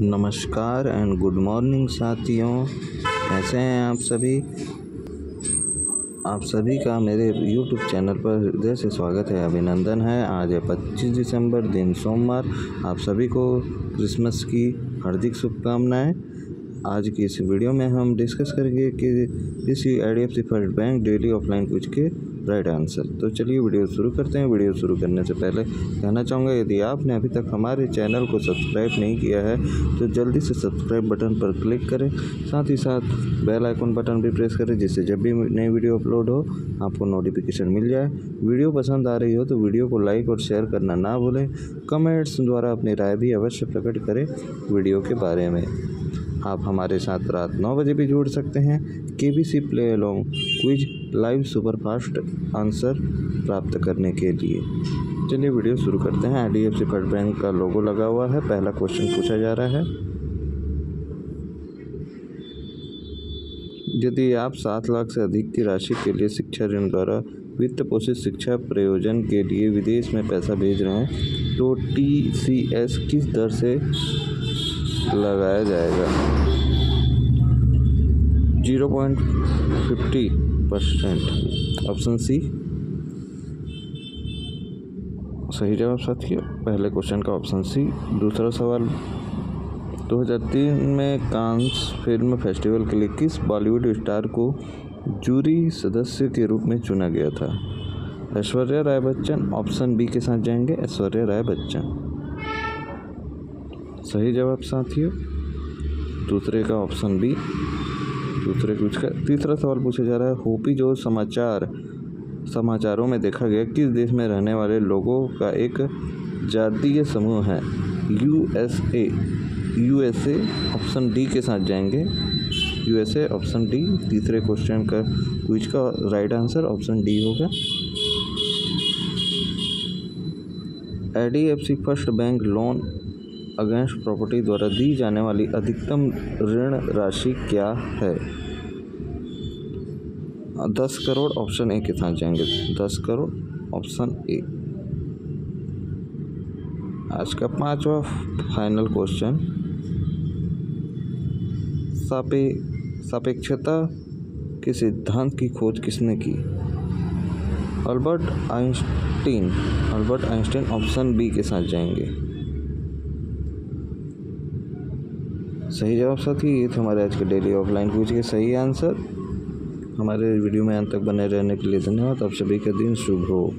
नमस्कार and good morning साथियों। कैसे हैं आप सभी? आप सभी का मेरे YouTube चैनल पर हृदय से स्वागत है, अभिनंदन है। आज है 25 दिसंबर, दिन सोमवार। आप सभी को क्रिसमस की हार्दिक शुभकामनाएँ। आज की इस वीडियो में हम डिस्कस करेंगे कि इस I D F C first bank daily offline कुछ के राइट आंसर तो चलिए वीडियो शुरू करते हैं। वीडियो शुरू करने से पहले कहना चाहूँगा, यदि आपने अभी तक हमारे चैनल को सब्सक्राइब नहीं किया है तो जल्दी से सब्सक्राइब बटन पर क्लिक करें। साथ ही साथ बेल आइकन बटन भी प्रेस करें, जिससे जब भी नई वीडियो अपलोड हो, आपको नोटिफिकेशन मिल जाए। वीडियो पसंद आ रही हो तो वीडियो को लाइक और शेयर करना ना भूलें। कमेंट्स द्वारा अपनी राय भी अवश्य प्रकट करें वीडियो के बारे में। आप हमारे साथ रात नौ बजे भी जुड़ सकते हैं। K B C play along quiz live superfast answer प्राप्त करने के लिए। चलिए वीडियो शुरू करते हैं। I D F C first bank का लोगो लगा हुआ है। पहला क्वेश्चन पूछा जा रहा है। यदि आप सात लाख से अधिक की राशि के लिए शिक्षा ऋण द्वारा वित्त पोषित शिक्षा प्रयोजन के लिए विदेश में पैसा भेज रहे हैं तो टी सी एस किस दर से लगाया जाएगा। Zero point fifty percent option C सही जवाब साथियों पहले क्वेश्चन का ऑप्शन सी दूसरा सवाल। 2003 में कांस फ़िल्म फेस्टिवल के लिए किस बॉलीवुड स्टार को जूरी सदस्य के रूप में चुना गया था? ऐश्वर्या राय बच्चन। ऑप्शन बी के साथ जाएँगे ऐश्वर्या राय बच्चन। सही जवाब साथियों। दूसरे का ऑप्शन बी दूसरे कुछ का, तीसरा सवाल पूछा जा रहा है, होपी जो समाचार, समाचारों में देखा गया, किस देश में रहने वाले लोगों का एक जातीय समूह है? U S A U S A option D के साथ जाएँगे। U S A option D तीसरे क्वेश्चन का क्विज का राइट आंसर ऑप्शन डी होगा। I D F C first bank loan against property द्वारा दी जाने वाली अधिकतम ऋण राशि क्या है? दस करोड़ ऑप्शन ए के साथ जाएँगे। दस करोड़ ऑप्शन ए। आज का पांचवा फाइनल क्वेश्चन। सापे, सापेक्षता के सिद्धांत की खोज किसने की? Albert Einstein. Albert Einstein option B के साथ जाएँगे। सही जवाब साथी, ये थे हमारे आज के डेली ऑफलाइन क्विज के सही आंसर हमारे वीडियो में अंत तक बने रहने के लिए धन्यवाद। आप सभी का दिन शुभ हो।